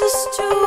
is too.